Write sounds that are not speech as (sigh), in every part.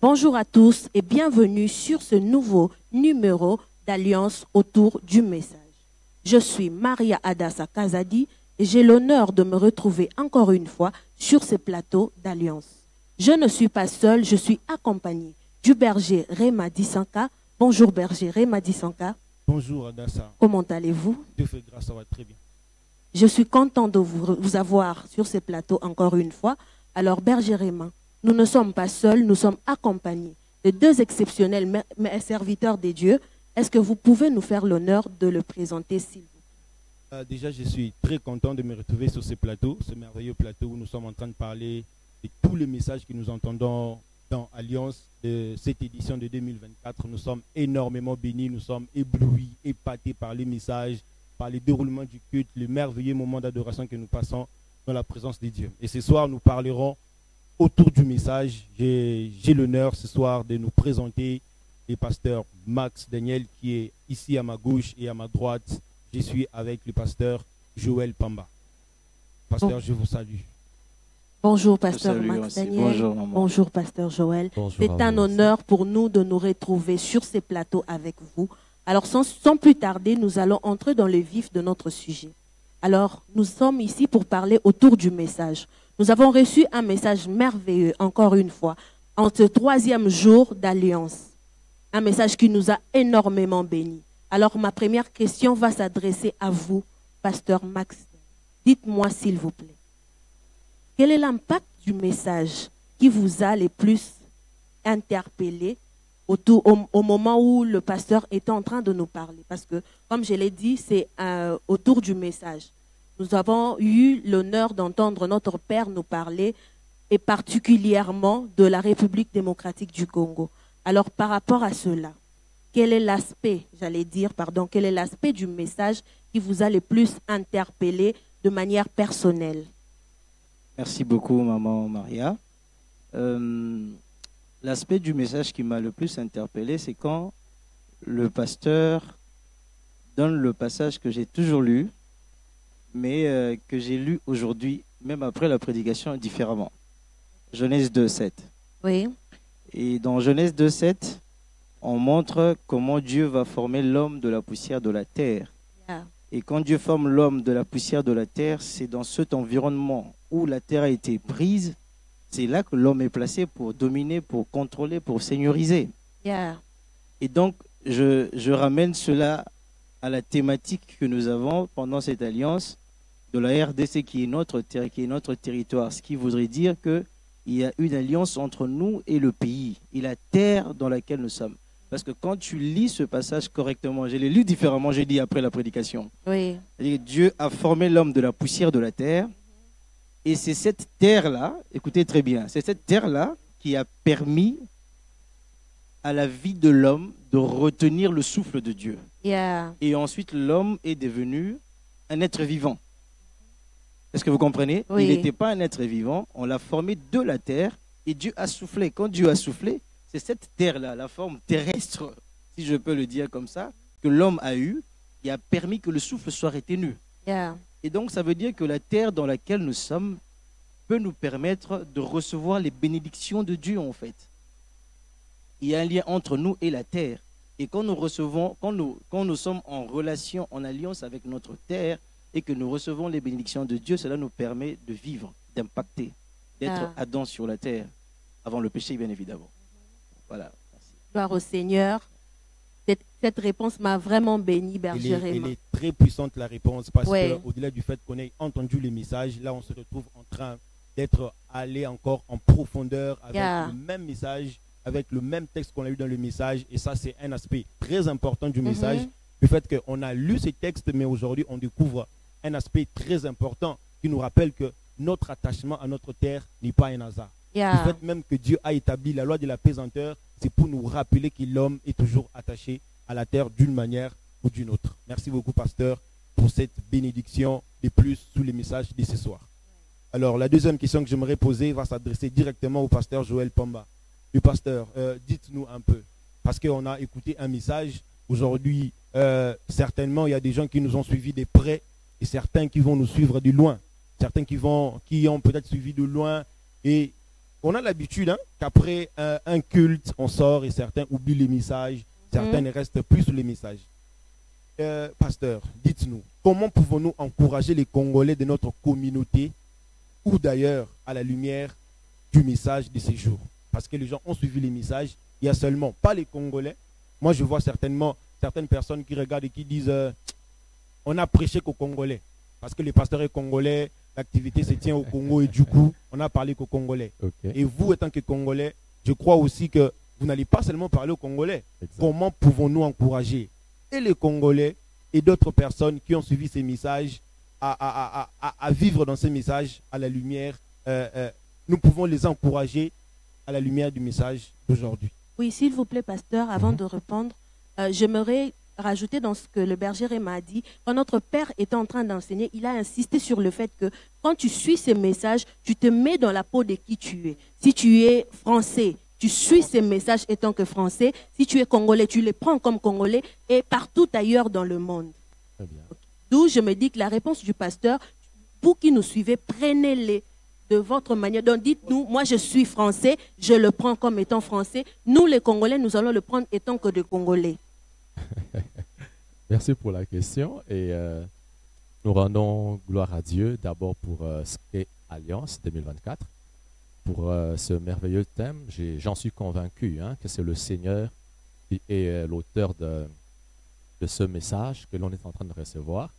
Bonjour à tous et bienvenue sur ce nouveau numéro d'Alliance autour du message. Je suis Maria Adassa Kazadi et j'ai l'honneur de me retrouver encore une fois sur ce plateau d'Alliance. Je ne suis pas seule, je suis accompagnée du berger Rema Dissanka. Bonjour berger Rema Dissanka. Bonjour Adassa. Comment allez-vous? Dieu fait grâce, ça va très bien. Je suis content de vous, vous avoir sur ce plateau encore une fois. Alors berger Rema, nous ne sommes pas seuls, nous sommes accompagnés de deux exceptionnels serviteurs des dieux. Est-ce que vous pouvez nous faire l'honneur de le présenter, s'il vous plaît? Euh, déjà, je suis très content de me retrouver sur ce plateau, ce merveilleux plateau où nous sommes en train de parler de tous les messages que nous entendons dans Alliance de cette édition de 2024. Nous sommes énormément bénis, nous sommes éblouis, épatés par les messages, par les déroulements du culte, le merveilleux moment d'adoration que nous passons dans la présence de Dieu. Et ce soir, nous parlerons autour du message. J'ai l'honneur ce soir de nous présenter le pasteur Max Daniel qui est ici à ma gauche et à ma droite. Je suis avec le pasteur Joël Pamba. Pasteur, Bon. je vous salue. Bonjour, pasteur salue Max aussi. Daniel. Bonjour, maman. Bonjour, pasteur Joël. C'est un honneur pour nous de nous retrouver sur ces plateaux avec vous. Alors, sans, sans plus tarder, nous allons entrer dans le vif de notre sujet. Alors, nous sommes ici pour parler autour du message. Nous avons reçu un message merveilleux, encore une fois, en ce troisième jour d'alliance. Un message qui nous a énormément bénis. Alors, ma première question va s'adresser à vous, pasteur Max. Dites-moi, s'il vous plaît, quel est l'impact du message qui vous a le plus interpellé au moment où le pasteur était en train de nous parler? Parce que, comme je l'ai dit, c'est euh, autour du message. Nous avons eu l'honneur d'entendre notre Père nous parler, et particulièrement de la République démocratique du Congo. Alors, par rapport à cela, quel est l'aspect, j'allais dire, pardon, quel est l'aspect du message qui vous a le plus interpellé de manière personnelle? Merci beaucoup, maman Maria. Euh, L'aspect du message qui m'a le plus interpellé, c'est quand le pasteur donne le passage que j'ai toujours lu, mais euh, que j'ai lu aujourd'hui, même après la prédication, différemment. Genèse 2, 7. Oui. Et dans Genèse 2, 7, on montre comment Dieu va former l'homme de la poussière de la terre. Yeah. Et quand Dieu forme l'homme de la poussière de la terre, c'est dans cet environnement où la terre a été prise, c'est là que l'homme est placé pour dominer, pour contrôler, pour seigneuriser. Yeah. Et donc, je, je ramène cela à la thématique que nous avons pendant cette alliance de la RDC qui est notre, qui est notre territoire. Ce qui voudrait dire qu'il y a une alliance entre nous et le pays et la terre dans laquelle nous sommes. Parce que quand tu lis ce passage correctement, je l'ai lu différemment, j'ai dit après la prédication. Oui. Dieu a formé l'homme de la poussière de la terre. Et c'est cette terre-là, écoutez très bien, c'est cette terre-là qui a permis à la vie de l'homme de retenir le souffle de Dieu. Yeah. Et ensuite, l'homme est devenu un être vivant. Est-ce que vous comprenez? Oui. Il n'était pas un être vivant, on l'a formé de la terre et Dieu a soufflé. Quand Dieu a soufflé, c'est cette terre-là, la forme terrestre, si je peux le dire comme ça, que l'homme a eue, qui a permis que le souffle soit retenu. Yeah. Et donc, ça veut dire que la terre dans laquelle nous sommes peut nous permettre de recevoir les bénédictions de Dieu, en fait. Il y a un lien entre nous et la terre. Et quand nous recevons, quand nous, quand nous sommes en relation, en alliance avec notre terre, et que nous recevons les bénédictions de Dieu, cela nous permet de vivre, d'impacter, d'être Ah. Adam sur la terre, avant le péché, bien évidemment. Voilà. Merci. Gloire au Seigneur. Cette, cette réponse m'a vraiment béni, Elle Berger est, elle Raymond. est très puissante la réponse parce Ouais. que au-delà du fait qu'on ait entendu les messages, là on se retrouve en train d'être allé encore en profondeur avec Yeah. le même message, avec le même texte qu'on a eu dans le message. Et ça c'est un aspect très important du Mhm. message, le fait qu'on a lu ces textes, mais aujourd'hui on découvre un aspect très important qui nous rappelle que notre attachement à notre terre n'est pas un hasard. Le fait même que Dieu a établi la loi de la pesanteur, c'est pour nous rappeler que l'homme est toujours attaché à la terre d'une manière ou d'une autre. Merci beaucoup, pasteur, pour cette bénédiction de plus sous les messages de ce soir. Alors, la deuxième question que j'aimerais poser va s'adresser directement au pasteur Joël Pamba. Le pasteur, euh, dites-nous un peu, parce qu'on a écouté un message. Aujourd'hui, euh, certainement, il y a des gens qui nous ont suivis de près et certains qui vont nous suivre de loin. Certains qui, vont, qui ont peut-être suivi de loin. Et on a l'habitude hein, qu'après un, un culte, on sort et certains oublient les messages, certains ne restent plus sur les messages. Euh, pasteur, dites-nous, comment pouvons-nous encourager les Congolais de notre communauté ou d'ailleurs à la lumière du message de ces jours? Parce que les gens ont suivi les messages, il y a seulement pas les Congolais. Moi, je vois certainement certaines personnes qui regardent et qui disent euh, on a prêché qu'aux Congolais. Parce que le pasteur est congolais, l'activité se tient au Congo et du coup, on a parlé qu'aux Congolais. Et vous, étant que Congolais, je crois aussi que vous n'allez pas seulement parler aux Congolais. Exact. Comment pouvons-nous encourager et les Congolais et d'autres personnes qui ont suivi ces messages à, à- à- à- à vivre dans ces messages à la lumière euh, euh, Nous pouvons les encourager à la lumière du message d'aujourd'hui. Oui, s'il vous plaît, pasteur, avant Mhm. de répondre, euh, j'aimerais rajouter dans ce que le berger m'a dit. Quand notre père était en train d'enseigner, il a insisté sur le fait que quand tu suis ces messages, tu te mets dans la peau de qui tu es. Si tu es français, tu suis ces messages étant que français. Si tu es congolais, tu les prends comme congolais et partout ailleurs dans le monde. D'où je me dis que la réponse du pasteur, vous qui nous suivez, prenez-les de votre manière. Donc dites-nous, moi je suis français, je le prends comme étant français. Nous les Congolais, nous allons le prendre étant que des Congolais. (laughs) Merci pour la question et euh, nous rendons gloire à Dieu d'abord pour euh, ce qu'est Alliance 2024, pour euh, ce merveilleux thème. J'en suis convaincu hein, que c'est le Seigneur qui est euh, l'auteur de ce message que l'on est en train de recevoir.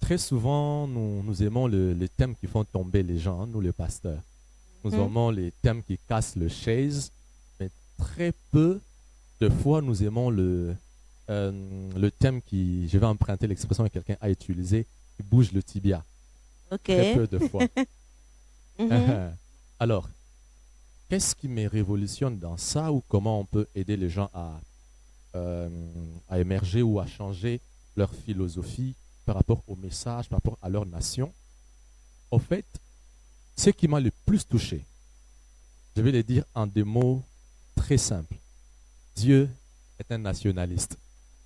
Très souvent, nous, nous aimons le- les thèmes qui font tomber les gens, hein, nous les pasteurs. Nous Mhm. aimons les thèmes qui cassent le chaise, mais très peu de fois nous aimons le, euh, le thème qui, je vais emprunter l'expression que quelqu'un a utilisé, qui bouge le tibia. Ok. Très peu de fois. (laughs) (laughs) Mhm. (laughs) Alors, qu'est-ce qui me révolutionne dans ça ou comment on peut aider les gens à, euh, à émerger ou à changer leur philosophie par rapport au message, par rapport à leur nation Au fait, ce qui m'a le plus touché, je vais le dire en des mots très simples. Dieu est un nationaliste.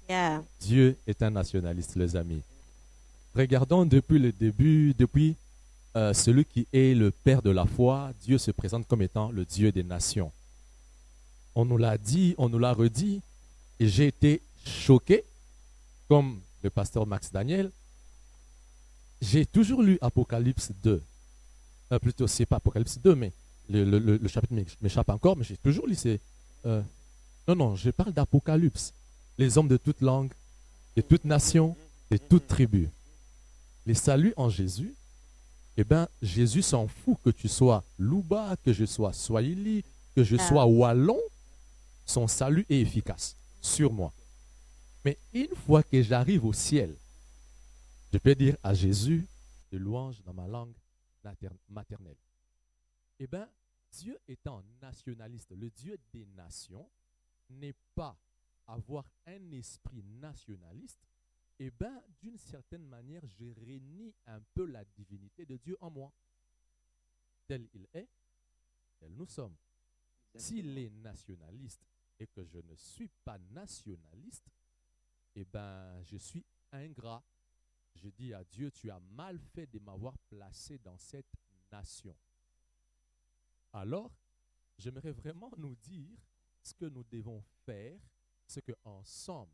Yeah. Dieu est un nationaliste, les amis. Regardons depuis le début, depuis euh, celui qui est le Père de la foi, Dieu se présente comme étant le Dieu des nations. On nous l'a dit, on nous l'a redit, et j'ai été choqué, comme le pasteur Max Daniel. J'ai toujours lu Apocalypse 2. Euh, plutôt, c'est pas Apocalypse 2, mais le, le- le- le chapitre m'éch- m'échappe encore, mais j'ai toujours lu. c'est, euh, non, non, je parle d'Apocalypse les hommes de toute langue, de toute nation, de toute tribu. Les saluts en Jésus, eh bien, Jésus s'en fout que tu sois Louba, que je sois Swahili, que je Ah. sois Wallon, son salut est efficace sur moi. Mais une fois que j'arrive au ciel, je peux dire à Jésus de louange dans ma langue mater- maternelle. Eh bien, Dieu étant nationaliste, le Dieu des nations, n'est pas avoir un esprit nationaliste, eh bien, d'une certaine manière, je réunis un peu la divinité de Dieu en moi. Tel il est, tel nous sommes. S'il est nationaliste et que je ne suis pas nationaliste, eh bien, je suis ingrat. Je dis à Dieu, tu as mal fait de m'avoir placé dans cette nation. Alors, j'aimerais vraiment nous dire ce que nous devons faire, ce que ensemble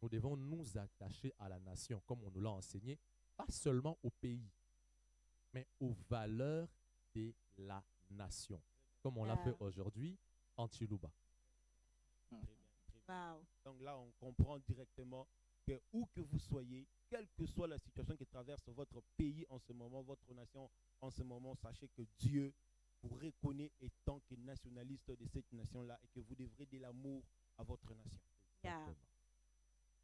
nous devons nous attacher à la nation, comme on nous l'a enseigné, pas seulement au pays, mais aux valeurs de la nation, comme on l'a Ah. fait aujourd'hui en Chiluba. Wow. Donc là, on comprend directement que où que vous soyez, quelle que soit la situation qui traverse votre pays en ce moment, votre nation en ce moment, sachez que Dieu vous reconnaît étant que nationaliste de cette nation-là et que vous devrez de l'amour à votre nation. Yeah.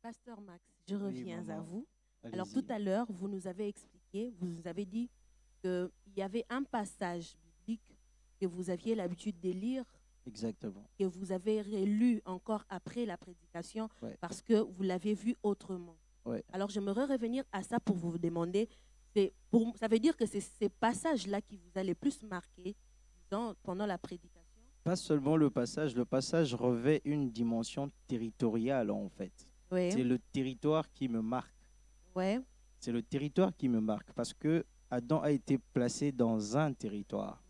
Pasteur Max, je reviens à vous. Alors tout à l'heure, vous nous avez expliqué, vous nous avez dit qu'il y avait un passage biblique que vous aviez l'habitude de lire, Exactement. que vous avez relu encore après la prédication Ouais. parce que vous l'avez vu autrement. Ouais. Alors j'aimerais revenir à ça pour vous demander, pour, ça veut dire que c'est ces passages-là qui vous a le plus marqué disons, pendant la prédication? Pas seulement le passage, le passage revêt une dimension territoriale en fait. C'est le territoire qui me marque. ouais, C'est le territoire qui me marque parce que Adam a été placé dans un territoire.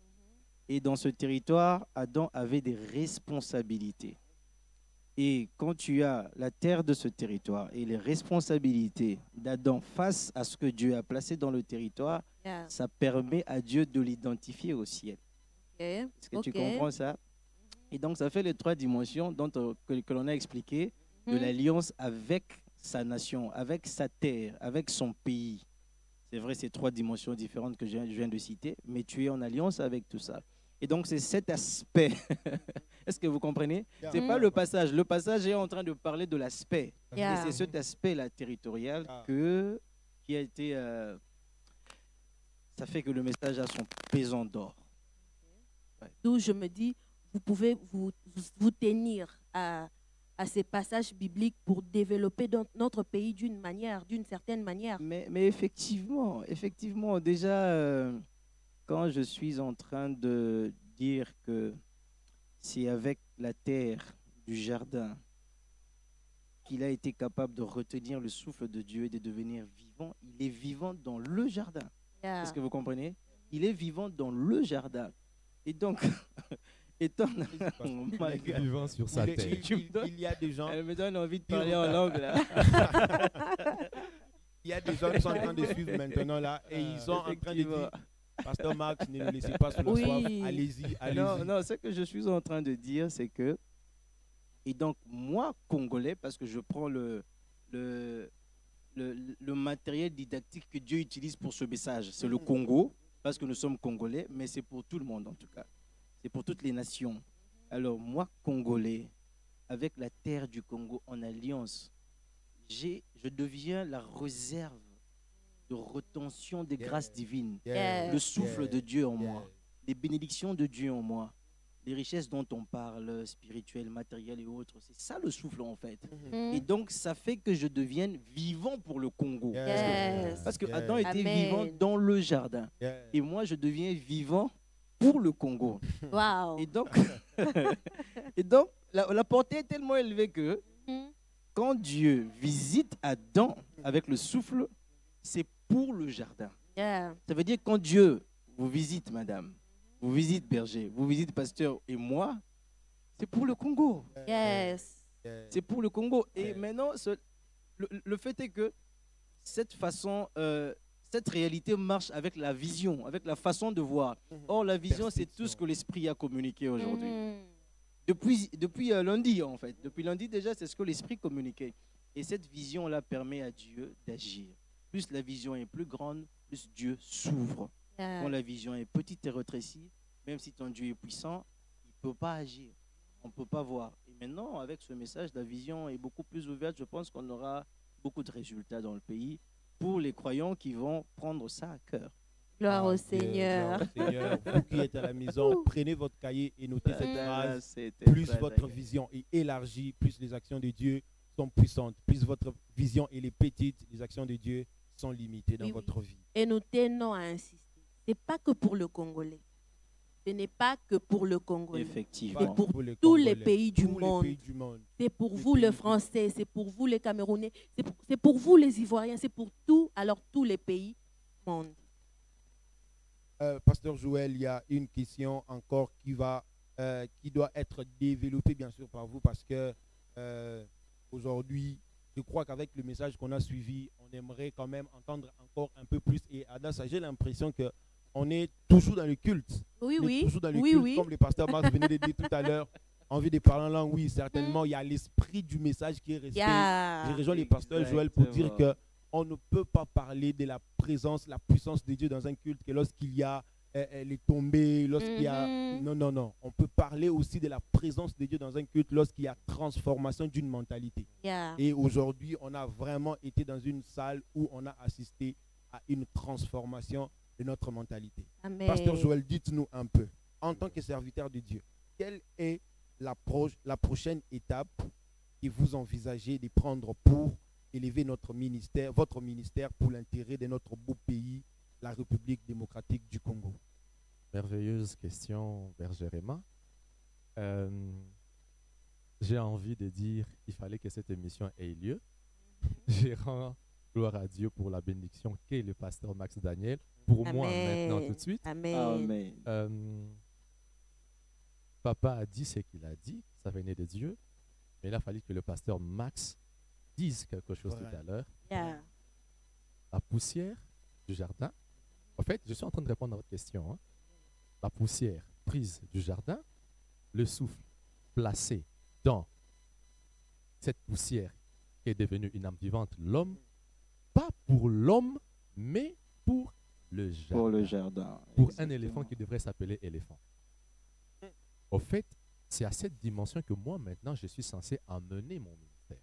Et dans ce territoire, Adam avait des responsabilités. Et quand tu as la terre de ce territoire et les responsabilités d'Adam face à ce que Dieu a placé dans le territoire, Yeah. ça permet à Dieu de l'identifier au ciel. Est-ce que tu comprends ça? Et donc, ça fait les trois dimensions dont, euh, que, que l'on a expliqué de Mhm. l'alliance avec sa nation, avec sa terre, avec son pays. C'est vrai, c'est trois dimensions différentes que je viens de citer, mais tu es en alliance avec tout ça. Et donc, c'est cet aspect. (laughs) Est-ce que vous comprenez? Yeah. C'est pas le passage. Le passage est en train de parler de l'aspect. Yeah. Et c'est cet aspect-là territorial Ah. que, qui a été. euh, ça fait que le message a son pesant d'or. D'où je me dis, vous pouvez vous, vous, vous tenir à, à ces passages bibliques pour développer dans notre pays d'une manière, d'une certaine manière. Mais, mais effectivement, effectivement, déjà, euh, quand je suis en train de dire que c'est avec la terre du jardin qu'il a été capable de retenir le souffle de Dieu et de devenir vivant, il est vivant dans le jardin. Yeah. Est-ce que vous comprenez? Il est vivant dans le jardin. Et donc, (laughs) étant... (laughs) Oh my God. Vivant sur sa Il, terre. il- il- il y a des gens, Elle me donne envie de parler en langue là. (laughs) il y a des gens qui sont en train de suivre maintenant là et ils sont en train de dire Pasteur Max, ne nous laissez pas sous la Oui. soif. Allez-y, allez-y. Non, non, ce que je suis en train de dire, c'est que, et donc moi, Congolais, parce que je prends le, le, le, le matériel didactique que Dieu utilise pour ce message, c'est le Mhm. Congo, parce que nous sommes Congolais, mais c'est pour tout le monde en tout cas. C'est pour toutes les nations. Alors moi, Congolais, avec la terre du Congo en alliance, j'ai, je deviens la réserve de retention des Yeah. grâces divines, Yeah. le souffle Yeah. de Dieu en Yeah. moi les bénédictions de Dieu en moi, les richesses dont on parle, spirituelles, matérielles et autres. C'est ça le souffle en fait. Mm. Et donc ça fait que je devienne vivant pour le Congo. Yes. Parce que Yeah. Adam était Amen. vivant dans le jardin. Yeah. Et moi, je deviens vivant pour le Congo. (laughs) Wow. Et donc, (laughs) et donc la, la portée est tellement élevée que Mm. quand Dieu visite Adam avec le souffle, c'est pour le jardin. Yeah. Ça veut dire quand Dieu vous visite, madame, vous visite berger, vous visite pasteur et moi, c'est pour le Congo. Yes. C'est pour le Congo. Et maintenant, ce- le, le fait est que cette façon, euh, cette réalité marche avec la vision, avec la façon de voir. Or, la vision, c'est tout ce que l'esprit a communiqué aujourd'hui. Mhm. Depuis, depuis euh, lundi, en fait. Depuis lundi, déjà, c'est ce que l'esprit communiquait. Et cette vision-là permet à Dieu d'agir. Plus la vision est plus grande, plus Dieu s'ouvre. Yeah. Quand la vision est petite et rétrécie, même si ton Dieu est puissant, il ne peut pas agir. On ne peut pas voir. Et maintenant, avec ce message, la vision est beaucoup plus ouverte. Je pense qu'on aura beaucoup de résultats dans le pays pour les croyants qui vont prendre ça à cœur. Gloire au Ah, Seigneur. gloire au Seigneur. Vous qui êtes à la maison, (laughs) prenez votre cahier et notez cette phrase. C'était Plus votre vision est élargie, plus les actions de Dieu sont puissantes. Plus votre vision est les petites, les actions de Dieu sont limitées dans Oui, oui. votre vie. Et nous tenons à insister. Ce n'est pas que pour le Congolais. Ce n'est pas que pour le Congolais. Effectivement. C'est pour les tous les Congolais, pays du tous les monde. pays du monde. C'est pour Les vous pays du- Français, c'est pour vous les Camerounais, c'est pour, c'est pour vous les Ivoiriens, c'est pour tout, alors tous les pays du monde. Euh, Pasteur Joël, il y a une question encore qui va, euh, qui doit être développée bien sûr par vous parce que euh, aujourd'hui, je crois qu'avec le message qu'on a suivi, on aimerait quand même entendre encore un peu plus. Et Adas, j'ai l'impression que on est toujours dans le culte. Oui, On est oui, toujours dans le oui, culte, oui. comme le pasteur Marc (laughs) venait de dire tout à l'heure. Envie de parler en langue, oui, certainement. Il y a l'esprit du message qui est resté. Yeah. Je rejoins les pasteurs Joël pour dire que on ne peut pas parler de la présence, la puissance de Dieu dans un culte que lorsqu'il y a euh, les tombées, lorsqu'il y a... Mhm. Non, non, non. On peut parler aussi de la présence de Dieu dans un culte lorsqu'il y a transformation d'une mentalité. Yeah. Et aujourd'hui, on a vraiment été dans une salle où on a assisté à une transformation de notre mentalité. Amen. Pasteur Joël, dites-nous un peu, en tant que serviteur de Dieu, quelle est la, pro- la prochaine étape que vous envisagez de prendre pour élever notre ministère, votre ministère pour l'intérêt de notre beau pays, la République démocratique du Congo Merveilleuse question, Bergerema. Euh, J'ai envie de dire il fallait que cette émission ait lieu. Je rends gloire à Dieu pour la bénédiction qu'est le pasteur Max Daniel. Pour moi, maintenant, tout de suite. Amen. Amen. Euh, Papa a dit ce qu'il a dit, ça venait de Dieu. Mais il a fallu que le pasteur Max dise quelque chose tout à l'heure. Yeah. La poussière du jardin. En fait, je suis en train de répondre à votre question. hein. La poussière prise du jardin, le souffle placé dans cette poussière qui est devenue une âme vivante, l'homme, pas pour l'homme, mais pour le jardin. Pour le jardin. Pour un éléphant qui devrait s'appeler éléphant. Au fait, c'est à cette dimension que moi, maintenant, je suis censé amener mon ministère.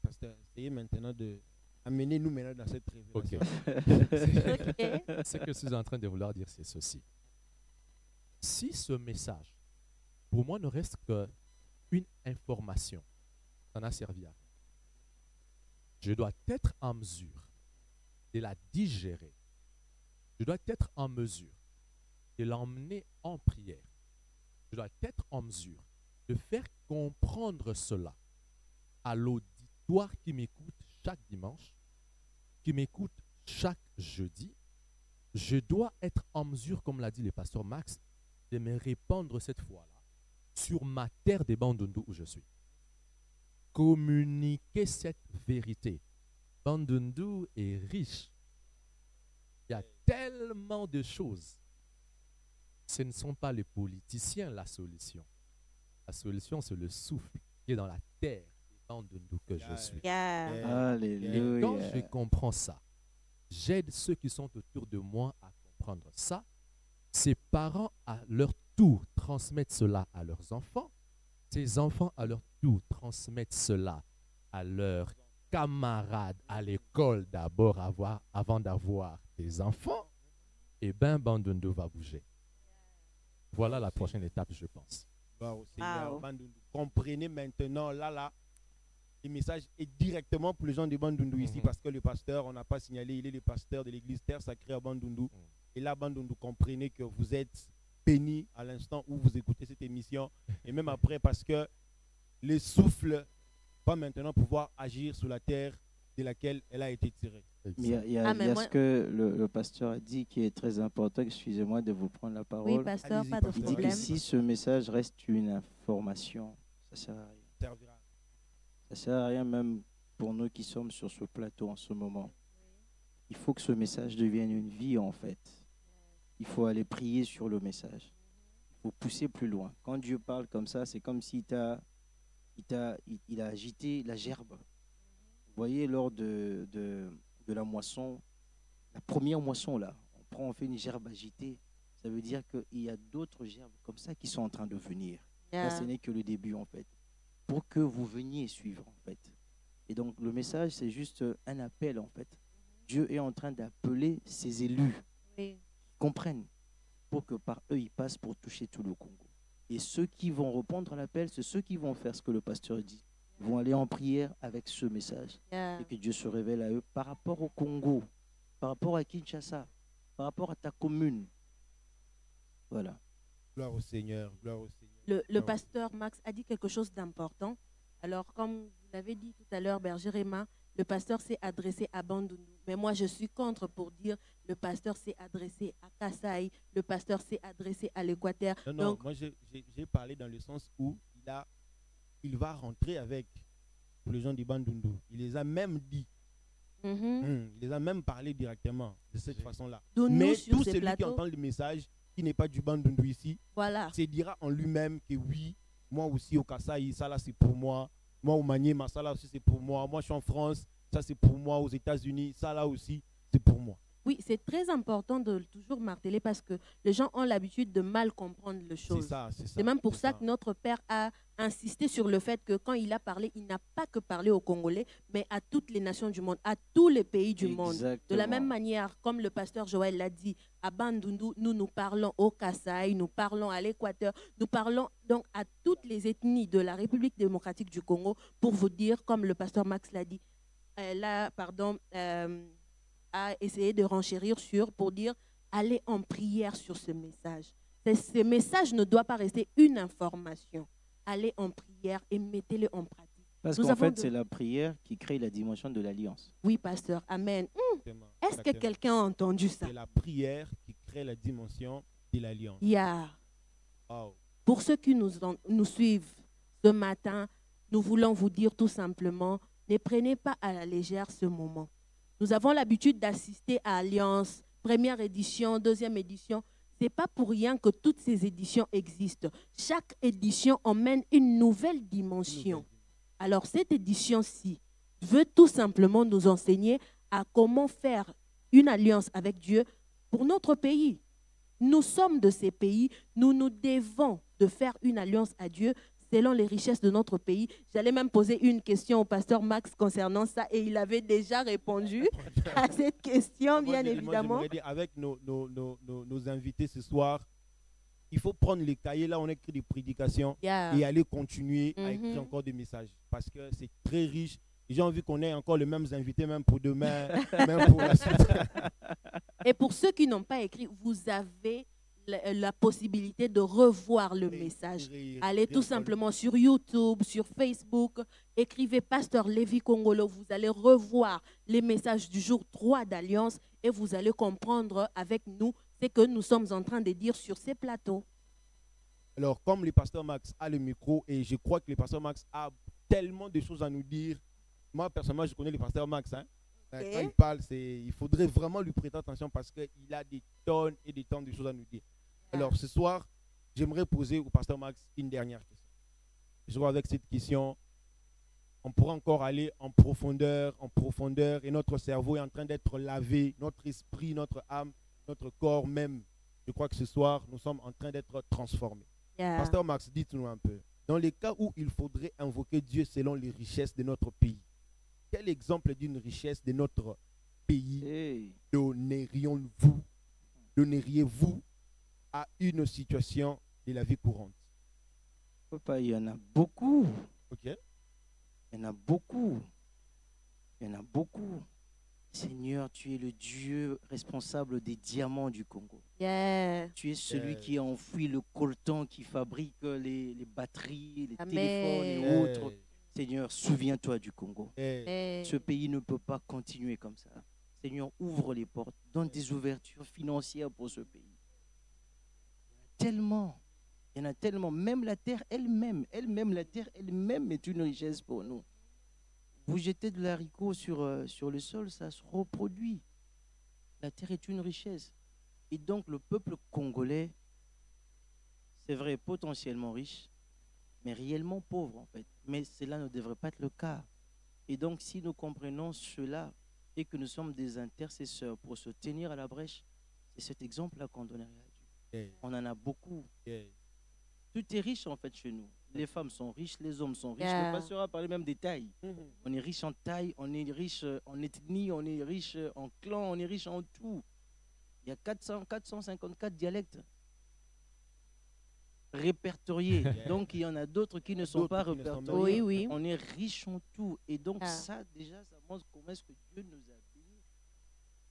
Pasteur, essayez maintenant de amener nous maintenant dans cette révélation. (laughs) Ce que je suis en train de vouloir dire, c'est ceci. Si ce message, pour moi, ne reste qu'une information, ça n'a servi à rien. Je dois être en mesure de la digérer. Je dois être en mesure de l'emmener en prière. Je dois être en mesure de faire comprendre cela à l'auditoire qui m'écoute chaque dimanche, qui m'écoute chaque jeudi, je dois être en mesure, comme l'a dit le pasteur Max, de me répandre cette fois-là sur ma terre des Bandundu où je suis. Communiquer cette vérité. Bandundu est riche. Il y a tellement de choses. Ce ne sont pas les politiciens la solution. La solution, c'est le souffle qui est dans la terre des Bandundu que je suis. Yeah. Et quand Alléluia. je comprends ça, j'aide ceux qui sont autour de moi à comprendre ça. Ces parents, à leur tour, transmettent cela à leurs enfants. Ces enfants, à leur tour, transmettent cela à leurs camarades à l'école d'abord avoir- avant d'avoir des enfants. Et ben, Bandundu va bouger. Voilà la prochaine étape, je pense. Wow. Comprenez maintenant, là, là, le message est directement pour les gens de Bandundu ici Mhm. parce que le pasteur, on n'a pas signalé, il est le pasteur de l'église Terre Sacrée à Bandundu. Et là, Bandundu, comprenez que vous êtes bénis à l'instant où vous écoutez cette émission et même après parce que le souffle va maintenant pouvoir agir sur la terre de laquelle elle a été tirée. Il y a, il y a- Ah, il y mais a moi- ce que le, le pasteur a dit qui est très important. Excusez-moi de vous prendre la Oui, parole. pasteur, Allez-y, pas de pasteur. Il dit que si ce message reste une information, ça sert à rien. Ça sert à rien même pour nous qui sommes sur ce plateau en ce moment. Il faut que ce message devienne une vie en fait. Il faut aller prier sur le message. Il faut pousser plus loin. Quand Dieu parle comme ça, c'est comme s'il t'a, il, t'a- il, il a agité la gerbe. Vous voyez, lors de, de, de la moisson, la première moisson là, on prend, on fait une gerbe agitée. Ça veut dire qu'il y a d'autres gerbes comme ça qui sont en train de venir. Yeah. Ça, ce n'est que le début, en fait. Pour que vous veniez suivre, en fait. Et donc, le message, c'est juste un appel, en fait. Dieu est en train d'appeler ses élus, Oui. comprennent, pour que par eux, ils passent pour toucher tout le Congo. Et ceux qui vont répondre à l'appel, c'est ceux qui vont faire ce que le pasteur dit. Ils vont aller en prière avec ce message. Yeah. Et que Dieu se révèle à eux par rapport au Congo, par rapport à Kinshasa, par rapport à ta commune. Voilà. Gloire au Seigneur. Gloire au Seigneur. Le, au pasteur Max a dit quelque chose d'important. Alors, comme vous l'avez dit tout à l'heure, Berger Emma, le pasteur s'est adressé à Bandundu. Mais moi, je suis contre pour dire le pasteur s'est adressé à Kasaï, le pasteur s'est adressé à l'Équateur. Non, non, Donc- moi j'ai- parlé dans le sens où il, a, il va rentrer avec les gens du Bandundu. Il les a même dit, Mhm. hum, il les a même parlé directement de cette façon-là. Mais sur tout ces celui qui entend le message, qui n'est pas du Bandundu ici, Voilà. se dira en lui-même que oui, moi aussi au Kasaï, ça là c'est pour moi. Moi au Maniema, ça là aussi c'est pour moi. Moi je suis en France, ça c'est pour moi. Aux États-Unis, ça là aussi c'est pour moi. Oui, c'est très important de toujours marteler parce que les gens ont l'habitude de mal comprendre les C'est choses. ça, c'est ça. C'est même pour c'est ça que notre père a insisté sur le fait que quand il a parlé, il n'a pas que parlé aux Congolais, mais à toutes les nations du monde, à tous les pays du monde. De la même manière, comme le pasteur Joël l'a dit, à Bandundu, nous nous parlons au Kasaï, nous parlons à l'Équateur, nous parlons donc à toutes les ethnies de la République démocratique du Congo pour vous dire, comme le pasteur Max l'a dit, euh, là, pardon, euh, a essayé de renchérir sur pour dire allez en prière sur ce message. Ce, message ne doit pas rester une information. Allez en prière et mettez-le en pratique. Parce qu'en fait, de- c'est la prière qui crée la dimension de l'alliance. Oui, pasteur. Amen. Hum, Est-ce que quelqu'un a entendu ça? C'est la prière qui crée la dimension de l'alliance. Yeah. Wow. Pour ceux qui nous, en- nous suivent ce matin, nous voulons vous dire tout simplement, ne prenez pas à la légère ce moment. Nous avons l'habitude d'assister à Alliance, première édition, deuxième édition. Ce n'est pas pour rien que toutes ces éditions existent. Chaque édition emmène une nouvelle dimension. Alors cette édition-ci veut tout simplement nous enseigner à comment faire une alliance avec Dieu pour notre pays. Nous sommes de ces pays, nous nous devons de faire une alliance à Dieu selon les richesses de notre pays. J'allais même poser une question au pasteur Max concernant ça et il avait déjà répondu (laughs) à cette question, bien moi, évidemment. dire, avec nos, nos, nos, invités ce soir, il faut prendre les cahiers, là on écrit des prédications Yeah. et aller continuer à écrire Mhm. encore des messages parce que c'est très riche. J'ai envie qu'on ait encore les mêmes invités, même pour demain, (laughs) même pour la suite. Et pour ceux qui n'ont pas écrit, vous avez la, la possibilité de revoir le message. Allez tout simplement sur YouTube, sur Facebook, écrivez Pasteur Lévi Congolo, vous allez revoir les messages du jour 3 d'Alliance et vous allez comprendre avec nous ce que nous sommes en train de dire sur ces plateaux. Alors, comme le pasteur Max a le micro, et je crois que le pasteur Max a tellement de choses à nous dire. Moi, personnellement, je connais le pasteur Max. hein. Euh. Quand il parle, il faudrait vraiment lui prêter attention parce qu'il a des tonnes et des tonnes de choses à nous dire. Alors, ce soir, j'aimerais poser au pasteur Max une dernière question. Je crois avec cette question, on pourra encore aller en profondeur, en profondeur, et notre cerveau est en train d'être lavé, notre esprit, notre âme, notre corps même. Je crois que ce soir, nous sommes en train d'être transformés. Yeah. Pasteur Max, dites-nous un peu. Dans les cas où il faudrait invoquer Dieu selon les richesses de notre pays, quel exemple d'une richesse de notre pays Hey. donnerions-vous, donneriez-vous à une situation de la vie courante Papa, il y en a beaucoup. Ok Il y en a beaucoup. Il y en a beaucoup. Seigneur, tu es le Dieu responsable des diamants du Congo. Yeah. Tu es celui qui a enfoui le coltan qui fabrique les, les batteries, les Amen. téléphones et autres. Seigneur, souviens-toi du Congo. Ce pays ne peut pas continuer comme ça. Seigneur, ouvre les portes, donne des ouvertures financières pour ce pays. Tellement, il y en a tellement. Même la terre elle-même, elle-même, la terre elle-même est une richesse pour nous. Vous jetez de l'haricot sur, euh, sur le sol, ça se reproduit. La terre est une richesse. Et donc le peuple congolais, c'est vrai, potentiellement riche, mais réellement pauvre en fait. Mais cela ne devrait pas être le cas. Et donc, si nous comprenons cela et que nous sommes des intercesseurs pour se tenir à la brèche, c'est cet exemple-là qu'on donnerait On en a beaucoup. Tout est riche en fait chez nous. Les femmes sont riches, les hommes sont riches. Yeah. Le pasteur a parlé même des tailles. On est riche en taille, on est riche euh, en ethnie, on est riche euh, en clan, on est riche en tout. Il y a 400, 454 dialectes répertoriés. (laughs) Yeah. Donc il y en a d'autres qui ne sont pas sont répertoriés. Oui, oui. On est riche en tout. Et donc Ah. ça, déjà, ça montre comment est-ce que Dieu nous a bénis,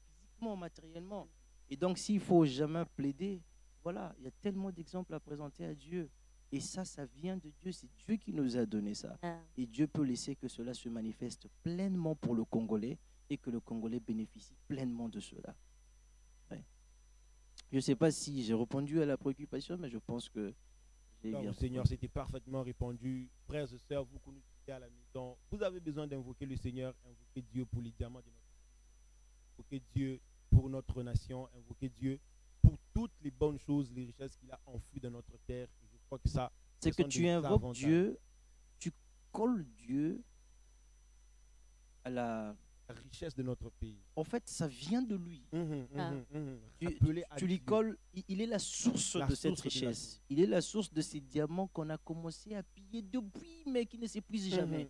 physiquement, matériellement. Et donc s'il faut jamais plaider, voilà, il y a tellement d'exemples à présenter à Dieu. Et ça, ça vient de Dieu. C'est Dieu qui nous a donné ça. Yeah. Et Dieu peut laisser que cela se manifeste pleinement pour le Congolais et que le Congolais bénéficie pleinement de cela. Ouais. Je ne sais pas si j'ai répondu à la préoccupation, mais je pense que j'ai Non, bien Seigneur, c'était parfaitement répondu. Frères et sœurs, vous suivez à la maison, vous avez besoin d'invoquer le Seigneur, invoquer Dieu pour les diamants de notre pays. Invoquer Dieu pour notre nation, invoquer Dieu toutes les bonnes choses, les richesses qu'il a enfouies dans notre terre. Et je crois que ça, C'est ce que tu invoques avantages. Dieu, tu colles Dieu à la... la richesse de notre pays. En fait, ça vient de lui. Mhm, Ah. mhm, mhm. Tu, tu lui colles, il il est la source La de cette de richesse. Il est la source de ces diamants qu'on a commencé à piller depuis, mais qui ne s'épuisent jamais.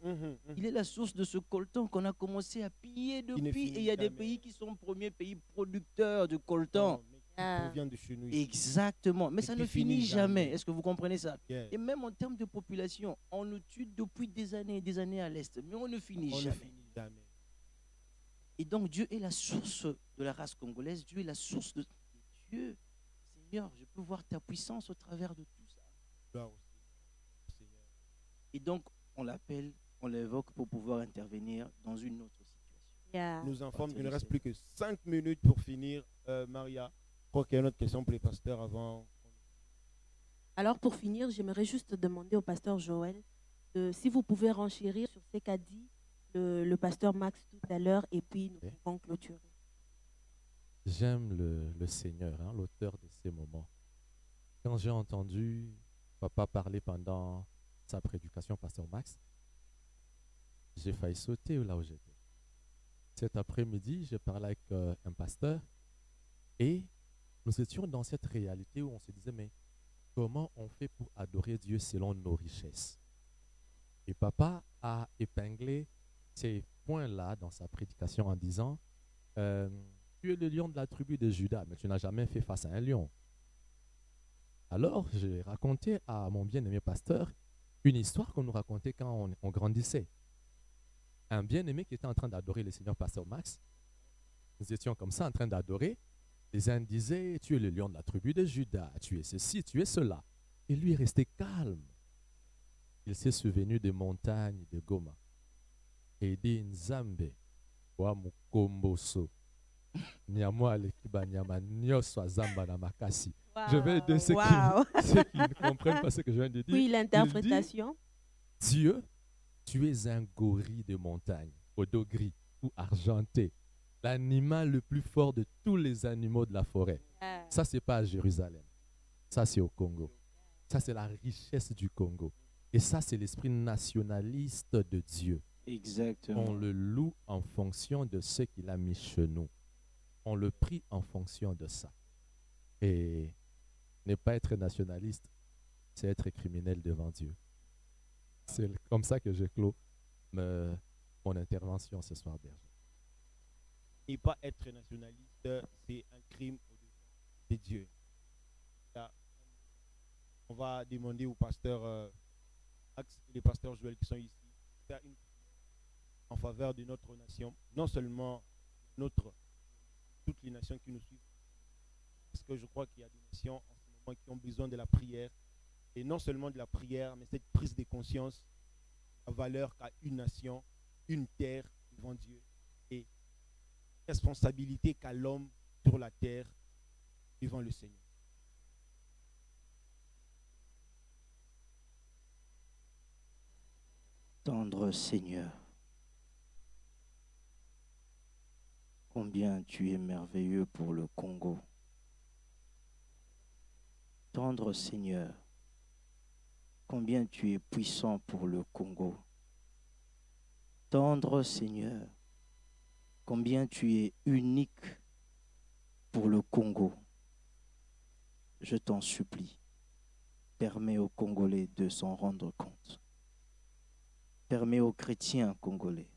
Il est la source de ce coltan qu'on a commencé à piller depuis. Et il y a des pays qui sont premiers pays producteurs de coltan. Qui Ah. provient de chez nous. ici. Exactement. Mais Et ça ne finit jamais. jamais. Est-ce que vous comprenez ça? Yeah. Et même en termes de population, on nous tue depuis des années et des années à l'Est. Mais on ne finit On ne jamais. finit jamais. Et donc Dieu est la source de la race congolaise. Dieu est la source de Dieu. Seigneur, je peux voir ta puissance au travers de tout ça. Et donc, on l'appelle, on l'évoque pour pouvoir intervenir dans une autre situation. Yeah. nous informe qu'il ne reste plus que 5 minutes pour finir. Euh, Maria, crois qu'il y a une autre question pour les pasteurs avant. Alors pour finir, j'aimerais juste demander au pasteur Joël de- si vous pouvez renchérir sur ce qu'a dit le, le pasteur Max tout à l'heure et puis nous pouvons clôturer. J'aime le, le Seigneur, hein, l'auteur de ces moments. Quand j'ai entendu papa parler pendant sa prédication, pasteur Max, j'ai failli sauter là où j'étais. Cet après-midi, j'ai parlé avec euh, un pasteur et nous étions dans cette réalité où on se disait, mais comment on fait pour adorer Dieu selon nos richesses? Et papa a épinglé ces points-là dans sa prédication en disant, euh, tu es le lion de la tribu de Judas, mais tu n'as jamais fait face à un lion. Alors, j'ai raconté à mon bien-aimé pasteur une histoire qu'on nous racontait quand on, on grandissait. Un bien-aimé qui était en train d'adorer le Seigneur Pasteur Max. Nous étions comme ça en train d'adorer. Les uns disaient, tu es le lion de la tribu de Judas, tu es ceci, tu es cela. Et lui est resté calme. Il s'est souvenu des montagnes de Goma. Et dit, Nzambe, wa mukomboso. Makasi. Je vais aider ceux, Wow. qui, (laughs) ceux qui ne comprennent pas ce que je viens de dire. Oui, l'interprétation. Dieu, tu es un gorille de montagne, au dos gris ou argenté, l'animal le plus fort de tous les animaux de la forêt. Ça, c'est pas à Jérusalem. Ça, c'est au Congo. Ça, c'est la richesse du Congo. Et ça, c'est l'esprit nationaliste de Dieu. Exactement. On le loue en fonction de ce qu'il a mis chez nous. On le prie en fonction de ça. Et ne pas être nationaliste, c'est être criminel devant Dieu. C'est comme ça que je clôt me- mon intervention ce soir, Berger. Et pas être nationaliste, c'est un crime de Dieu. On va demander aux pasteurs euh, Max et les pasteurs Joël qui sont ici de faire une en faveur de notre nation, non seulement notre, toutes les nations qui nous suivent, parce que je crois qu'il y a des nations en ce moment qui ont besoin de la prière, et non seulement de la prière, mais cette prise de conscience, la valeur qu'a une nation, une terre devant Dieu, responsabilité qu'a l'homme sur la terre devant le Seigneur. Tendre Seigneur, combien tu es merveilleux pour le Congo. Tendre Seigneur, combien tu es puissant pour le Congo. Tendre Seigneur, combien tu es unique pour le Congo? Je t'en supplie, permets aux Congolais de s'en rendre compte permet aux chrétiens congolais,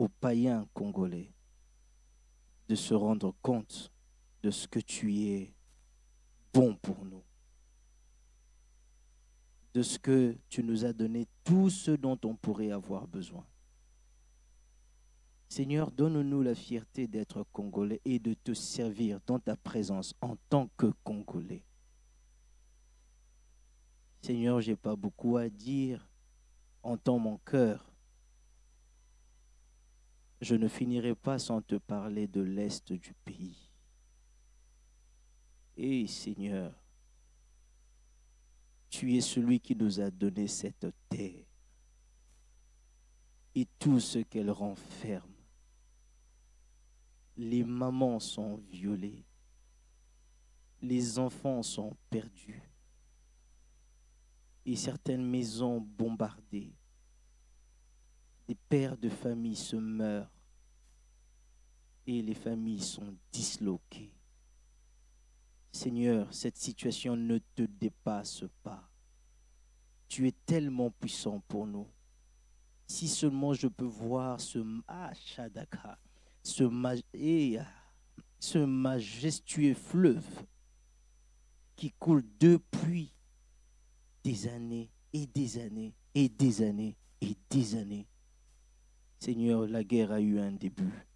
aux païens congolais, de se rendre compte de ce que tu es bon pour nous, de ce que tu nous as donné tout ce dont on pourrait avoir besoin. Seigneur, donne-nous la fierté d'être congolais et de te servir dans ta présence en tant que congolais. Seigneur, j'ai pas beaucoup à dire entends mon cœur. Je ne finirai pas sans te parler de l'Est du pays. Et Seigneur, tu es celui qui nous a donné cette terre et tout ce qu'elle renferme. Les mamans sont violées, les enfants sont perdus et certaines maisons bombardées. Des pères de famille se meurent et les familles sont disloquées. Seigneur, cette situation ne te dépasse pas. Tu es tellement puissant pour nous. Si seulement je peux voir ce, ah, Shadaka, eh, ce majestueux fleuve qui coule depuis des années et des années et des années et des années. Seigneur, la guerre a eu un début.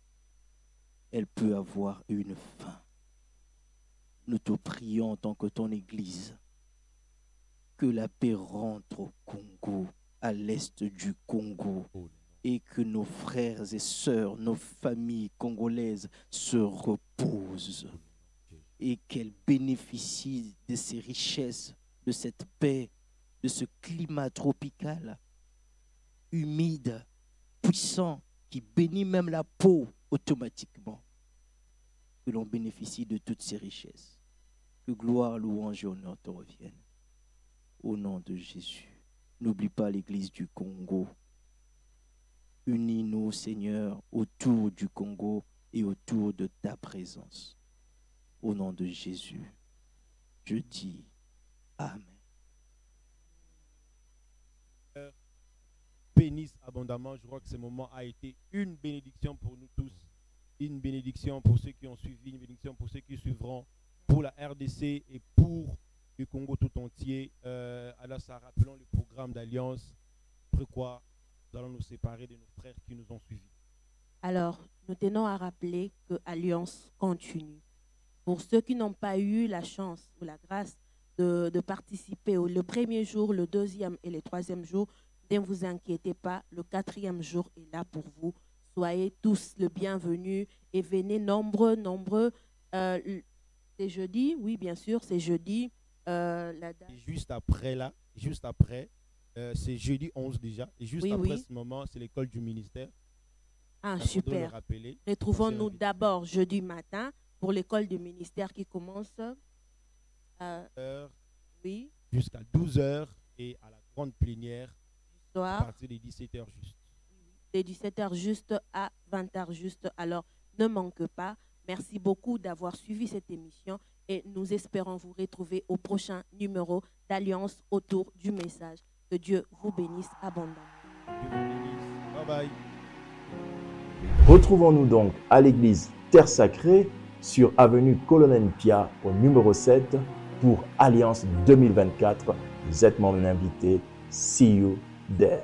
Elle peut avoir une fin. Nous te prions en tant que ton Église que la paix rentre au Congo, à l'est du Congo, et que nos frères et sœurs, nos familles congolaises se reposent et qu'elles bénéficient de ces richesses, de cette paix, de ce climat tropical, humide, puissant, qui bénit même la peau automatiquement. Que l'on bénéficie de toutes ces richesses. Que gloire, louange et honneur te reviennent. Au nom de Jésus. N'oublie pas l'Église du Congo. Unis-nous, Seigneur, autour du Congo et autour de ta présence. Au nom de Jésus, je dis Amen. Bénisse abondamment. Je crois que ce moment a été une bénédiction pour nous tous. Une bénédiction pour ceux qui ont suivi, une bénédiction pour ceux qui suivront, pour la RDC et pour le Congo tout entier. Euh, alors, ça rappelons le programme d'alliance. Après quoi, nous allons nous séparer de nos frères qui nous ont suivis. Alors, nous tenons à rappeler que Alliance continue. Pour ceux qui n'ont pas eu la chance ou la grâce de, de participer au, le premier jour, le deuxième et le troisième jour, ne vous inquiétez pas, le quatrième jour est là pour vous. Soyez tous le bienvenu et venez nombreux, nombreux. Euh, c'est jeudi, oui, bien sûr, c'est jeudi. Euh, la date. Et juste après là, juste après, euh, c'est jeudi 11 déjà. Et juste Oui, après oui. ce moment, c'est l'école du ministère. Ah, le super. Retrouvons-nous d'abord jeudi matin pour l'école du ministère qui commence. euh, Heure oui, Jusqu'à 12h et à la grande plénière à soir. partir des 17h juste. de 17h juste à 20h juste. Alors, ne manque pas. Merci beaucoup d'avoir suivi cette émission et nous espérons vous retrouver au prochain numéro d'Alliance autour du message. Que Dieu vous bénisse abondamment. Dieu vous bénisse. Bye bye. Retrouvons-nous donc à l'église Terre Sacrée sur avenue Colonel Pia au numéro 7 pour Alliance 2024. Vous êtes mon invité. See you there.